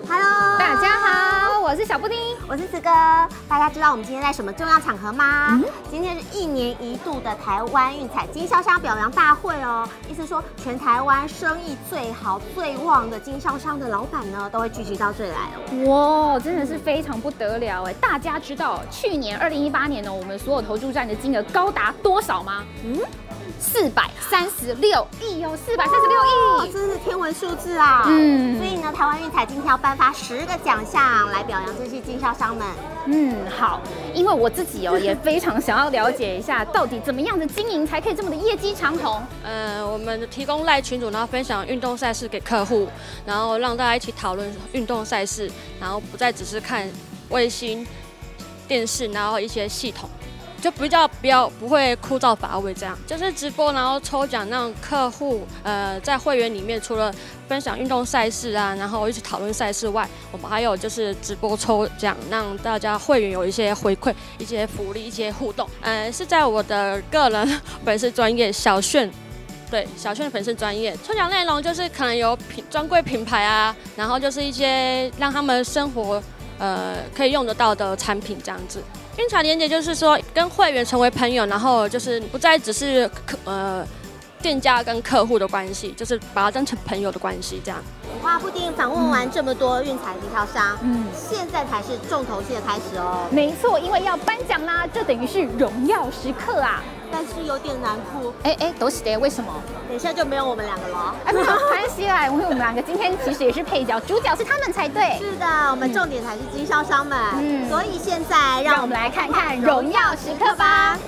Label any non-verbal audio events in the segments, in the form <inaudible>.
Hello，大家好，我是小布丁，我是子哥。大家知道我们今天在什么重要场合吗？今天是一年一度的台湾运彩经销商表扬大会哦。意思说，全台湾生意最好、最旺的经销商的老板呢，都会聚集到这里来哦。哇，真的是非常不得了哎！大家知道去年二零一八年呢，我们所有投注站的金额高达多少吗？嗯。四百三十六亿哦，四百三十六亿，这是天文数字啊！嗯，所以呢，台湾运彩今天要颁发十个奖项来表扬这些经销商们。嗯，好，因为我自己哦也非常想要了解一下，到底怎么样的经营才可以这么的业绩长虹？呃，我们提供赖群主，然后分享运动赛事给客户，然后让大家一起讨论运动赛事，然后不再只是看卫星电视，然后一些系统。就比较比较不会枯燥乏味，这样就是直播，然后抽奖，让客户呃在会员里面除了分享运动赛事啊，然后一起讨论赛事外，我们还有就是直播抽奖，让大家会员有一些回馈、一些福利、一些互动。呃，是在我的个人粉丝专业小炫，对小炫粉丝专业抽奖内容就是可能有品专柜品牌啊，然后就是一些让他们生活呃可以用得到的产品这样子。运彩连接就是说，跟会员成为朋友，然后就是不再只是客呃店家跟客户的关系，就是把它当成朋友的关系这样。哇，布丁访问完这么多运彩经销商，嗯，现在才是重头戏的开始哦。没错，因为要颁奖啦，这等于是荣耀时刻啊。但是有点难哭。哎哎，都是的，为什么？等一下就没有我们两个了。哎，没有 <laughs> 关系啦，因为我们两个今天其实也是配角，主角是他们才对。是的，我们重点才是经销商们。嗯，所以现在让我们来看看荣耀时刻吧。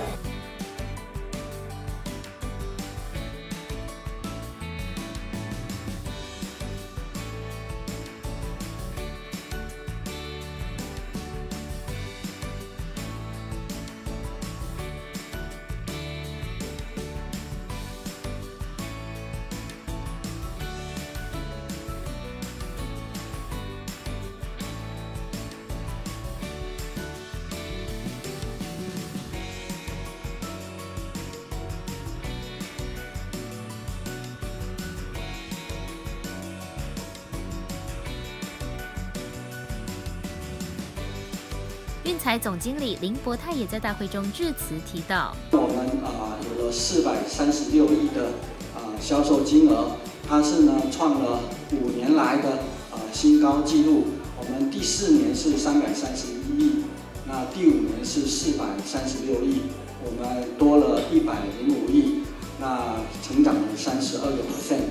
运财总经理林博泰也在大会中致辞提到：“我们啊有了四百三十六亿的啊销售金额，它是呢创了五年来的啊新高纪录。我们第四年是三百三十一亿，那第五年是四百三十六亿，我们多了一百零五亿，那成长了三十二个 percent。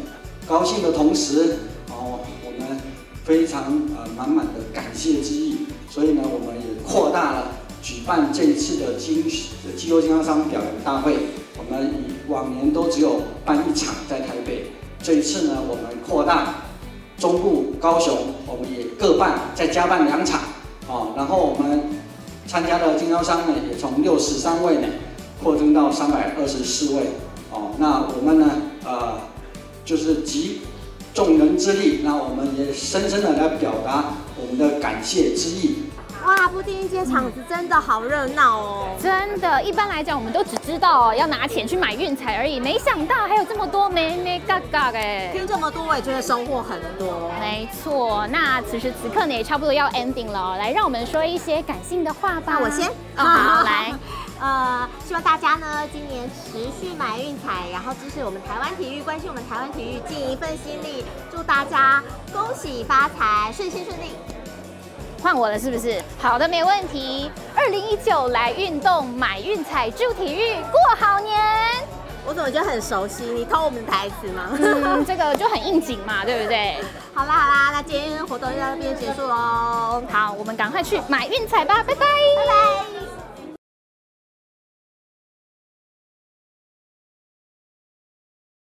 高兴的同时，哦，我们非常呃满满的感谢之意。”所以呢，扩大了举办这一次的经机构经销商表扬大会。我们以往年都只有办一场在台北，这一次呢，我们扩大中部高雄，我们也各办再加办两场哦。然后我们参加的经销商呢，也从六十三位呢扩增到三百二十四位哦。那我们呢，呃，就是集众人之力，那我们也深深的来表达我们的感谢之意。哇，布丁街场子真的好热闹哦！真的，一般来讲，我们都只知道要拿钱去买运彩而已，没想到还有这么多美美嘎嘎哎！听这么多，我也觉得收获很多。没错，那此时此刻呢，也差不多要 ending 了，来，让我们说一些感性的话吧。那我先，好，来，<laughs> 呃，希望大家呢今年持续买运彩，然后支持我们台湾体育，关心我们台湾体育，尽一份心力，祝大家恭喜发财，顺心顺利。换我了是不是？好的，没问题。二零一九来运动，买运彩助体育，过好年。我怎么觉得很熟悉？你偷我们的台词吗？嗯，<laughs> 这个就很应景嘛，对不对？好啦好啦，那今天活动就到这边结束喽。好，我们赶快去买运彩吧，拜拜拜拜。